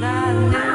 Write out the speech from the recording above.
la, la.